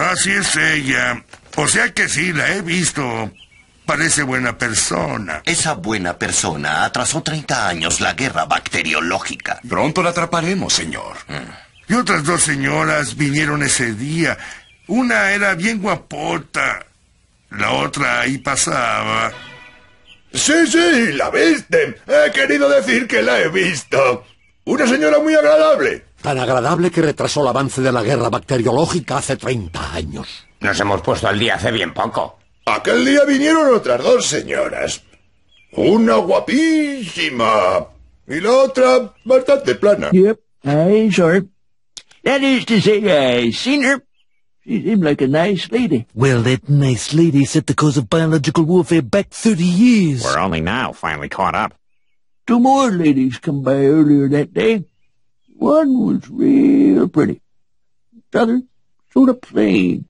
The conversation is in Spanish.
Así es ella. O sea que sí, la he visto. Parece buena persona. Esa buena persona atrasó 30 años la guerra bacteriológica. Pronto la atraparemos, señor. Y otras dos señoras vinieron ese día. Una era bien guapota. La otra ahí pasaba. Sí, sí, la viste. He querido decir que la he visto. Una señora muy agradable. Tan agradable que retrasó el avance de la guerra bacteriológica hace 30 años. Nos hemos puesto al día hace bien poco. Aquel día vinieron otras dos señoras. Una guapísima. Y la otra bastante plana. Yep, I saw her. That is to say, I seen her. She seemed like a nice lady. Well, that nice lady set the cause of biological warfare back 30 years. We're only now finally caught up. Two more ladies come by earlier that day. One was real pretty. The other sort of plain.